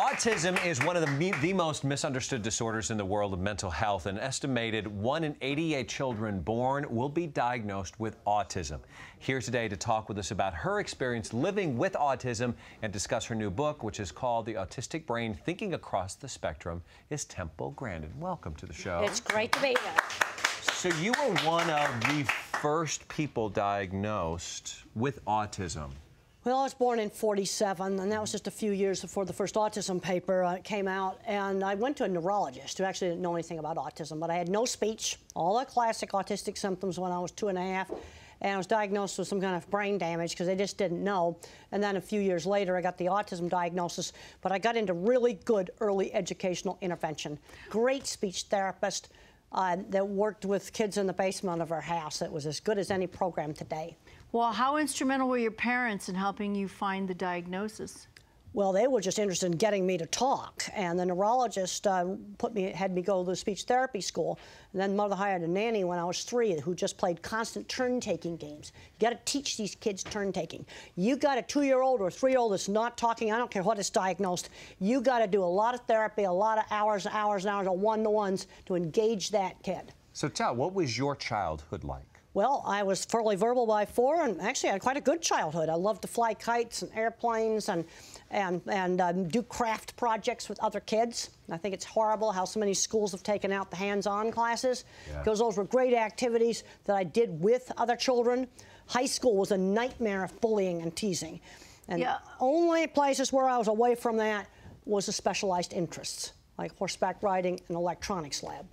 Autism is one of the, the most misunderstood disorders in the world of mental health. An estimated 1 in 88 children born will be diagnosed with autism. Here today to talk with us about her experience living with autism and discuss her new book, which is called The Autistic Brain Thinking Across the Spectrum, is Temple Grandin. Welcome to the show. It's great to be here. So, you were one of the first people diagnosed with autism. Well, I was born in 47, and that was just a few years before the first autism paper uh, came out. And I went to a neurologist who actually didn't know anything about autism, but I had no speech, all the classic autistic symptoms when I was two and a half. And I was diagnosed with some kind of brain damage because they just didn't know. And then a few years later, I got the autism diagnosis, but I got into really good early educational intervention. Great speech therapist uh, that worked with kids in the basement of our house. It was as good as any program today. Well, how instrumental were your parents in helping you find the diagnosis? Well, they were just interested in getting me to talk, and the neurologist uh, put me had me go to the speech therapy school. And then mother hired a nanny when I was three, who just played constant turn-taking games. You got to teach these kids turn-taking. You got a two-year-old or a three-year-old that's not talking. I don't care what is diagnosed. You got to do a lot of therapy, a lot of hours, and hours, and hours of one-to-ones to engage that kid. So, tell, what was your childhood like? Well, I was fairly verbal by four, and actually I had quite a good childhood. I loved to fly kites and airplanes and and and um, do craft projects with other kids. I think it's horrible how so many schools have taken out the hands-on classes yeah. because those were great activities that I did with other children. High school was a nightmare of bullying and teasing, and yeah. only places where I was away from that was the specialized interests like horseback riding and electronics lab.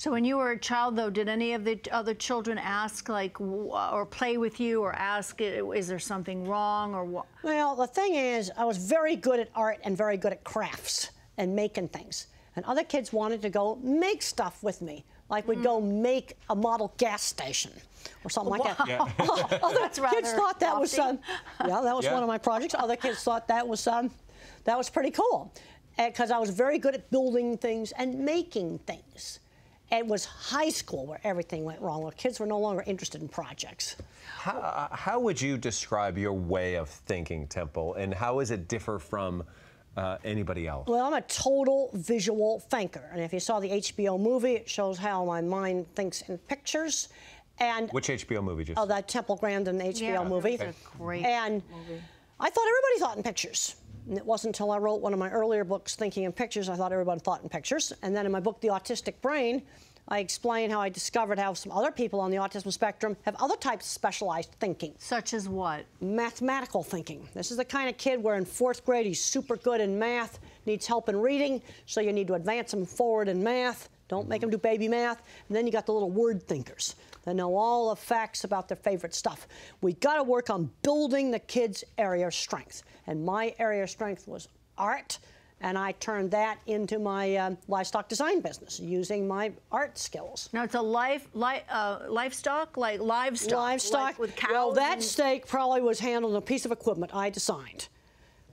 So when you were a child, though, did any of the other children ask, like, or play with you, or ask, is there something wrong, or what? Well, the thing is, I was very good at art and very good at crafts and making things. And other kids wanted to go make stuff with me. Like we'd mm. go make a model gas station or something wow. like that. Yeah. other That's kids thought that was um, yeah, that was yeah. one of my projects. Other kids thought that was um, that was pretty cool because I was very good at building things and making things. It was high school where everything went wrong, where kids were no longer interested in projects. How, uh, how would you describe your way of thinking, Temple, and how does it differ from uh, anybody else? Well, I'm a total visual thinker. And if you saw the HBO movie, it shows how my mind thinks in pictures. And Which HBO movie just? Oh, that Temple Grandin HBO yeah, movie. It's a great and movie. I thought everybody thought in pictures. And it wasn't until I wrote one of my earlier books, Thinking in Pictures, I thought everyone thought in pictures. And then in my book, The Autistic Brain, I explain how I discovered how some other people on the autism spectrum have other types of specialized thinking. Such as what? Mathematical thinking. This is the kind of kid where in fourth grade he's super good in math, needs help in reading, so you need to advance them forward in math. Don't make them do baby math. And then you got the little word thinkers that know all the facts about their favorite stuff. We got to work on building the kid's area of strength. And my area of strength was art, and I turned that into my uh, livestock design business using my art skills. Now it's a life, li uh, livestock, like livestock, livestock like with cows. Well, that steak probably was handled on a piece of equipment I designed.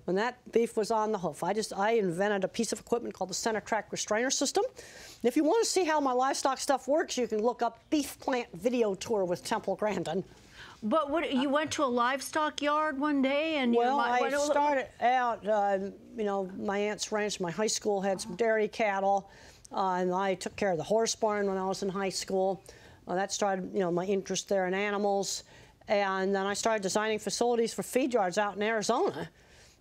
When that beef was on the hoof, I just I invented a piece of equipment called the center track restrainer system. And if you want to see how my livestock stuff works, you can look up beef plant video tour with Temple Grandin. But what you went to a livestock yard one day and well, I started out. Uh, you know, my aunt's ranch. My high school had some dairy cattle, uh, and I took care of the horse barn when I was in high school. Uh, that started, you know, my interest there in animals, and then I started designing facilities for feed yards out in Arizona,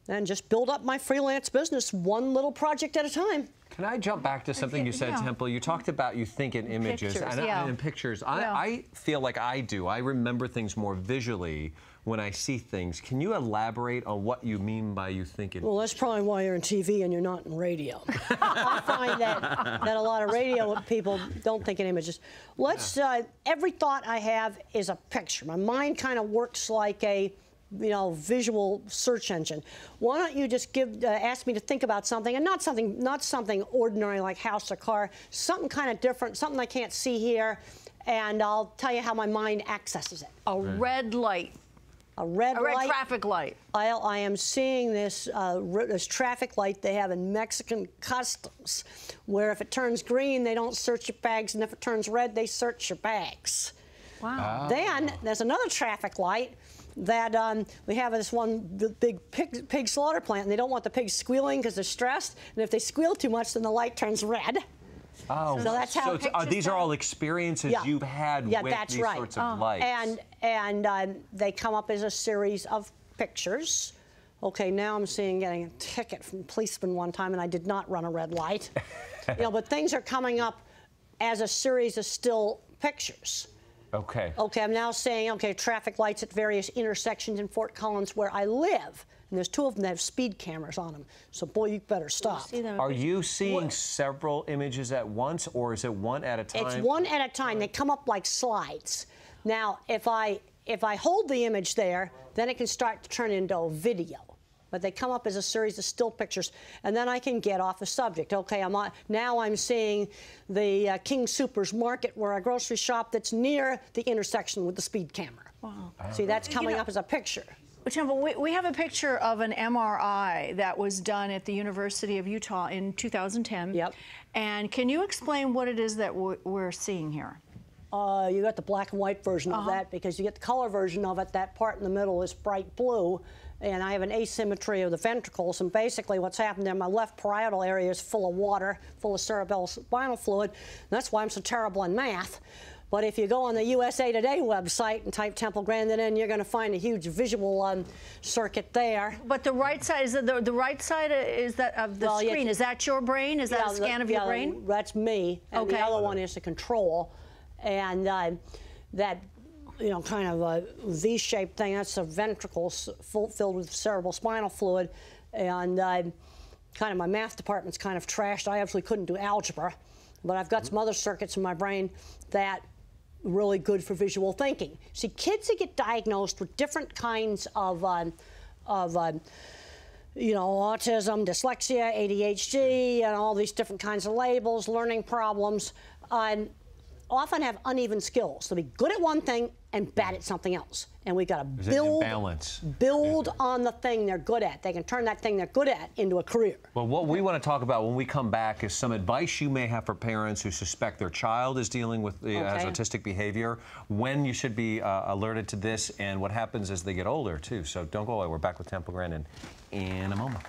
and just build up my freelance business one little project at a time. Can I jump back to something you said, yeah. Temple? You talked about you think in images pictures, and, yeah. and, in pictures. I, yeah. I, feel like I do. I remember things more visually when I see things. Can you elaborate on what you mean by you think in Well, that's probably why you're in TV and you're not in radio. I find that, that a lot of radio people don't think in images. Let's, uh, every thought I have is a picture. My mind kind of works like a you know, visual search engine. Why don't you just give, uh, ask me to think about something, and not something, not something ordinary like house or car, something kind of different, something I can't see here, and I'll tell you how my mind accesses it. A red light. A red, light. a red light. traffic light. I, I am seeing this uh, this traffic light they have in Mexican customs, where if it turns green, they don't search your bags, and if it turns red, they search your bags. Wow. Oh. Then there's another traffic light that um, we have this one b- big pig, pig slaughter plant, and they don't want the pigs squealing because they're stressed. And if they squeal too much, then the light turns red. Oh, So that's how so it's- uh, these are all experiences Yeah. you've had Yeah, with that's these right. sorts of lights. And and um, they come up as a series of pictures. Okay, now I'm seeing getting a ticket from policeman one time, and I did not run a red light. you know, but things are coming up as a series of still pictures. Okay. Okay, I'm now saying, okay, traffic lights at various intersections in Fort Collins where I live. And there's two of them that have speed cameras on them. So, boy, you better stop. See? Are you seeing several images at once, or is it one at a time? It's one at a time. They come up like slides. Now, if I if I hold the image there, then it can start to turn into a video. But they come up as a series of still pictures, and then I can get off the subject. Okay, I'm on, now I'm seeing the uh, King Soopers Market, where a grocery shop, that's near the intersection with the speed camera. Wow. See, that's coming know- up as a picture. Temple, we, we have a picture of an MRI that was done at the University of Utah in 2010. Yep. And can you explain what it is that we're, we're seeing here? Uh, you got the black and white version of that because you get the color version of it. That part in the middle is bright blue, and I have an asymmetry of the ventricles. And basically, what's happened there, my left parietal area is full of water, full of cerebral spinal fluid. And that's why I'm so terrible in math. But if you go on the USA Today website and type Temple Grandin in, you're going to find a huge visual um, circuit there. But the right side is the, the right side is that of the Well, yeah, screen. Is that your brain? Is that Yeah, a the- scan of yeah, your brain? That's me. And Okay. the other one is the control. And uh, that, you know, kind of a V-shaped thing, that's the ventricles full, filled with cerebral spinal fluid. And uh, kind of my math department's kind of trashed. I absolutely couldn't do algebra. But I've got some other circuits in my brain that really good for visual thinking. See, kids that get diagnosed with different kinds of, um, of um, you know, autism, dyslexia, ADHD, and all these different kinds of labels, learning problems, um, often have uneven skills. They'll be good at one thing and bad at something else. And we've got to There's build, balance. build on the thing they're good at. They can turn that thing they're good at into a career. Well, what we want to talk about when we come back is some advice you may have for parents who suspect their child is dealing with the, has Okay. autistic behavior, when you should be uh, alerted to this, and what happens as they get older, too. So don't go away. We're back with Temple Grandin in a moment.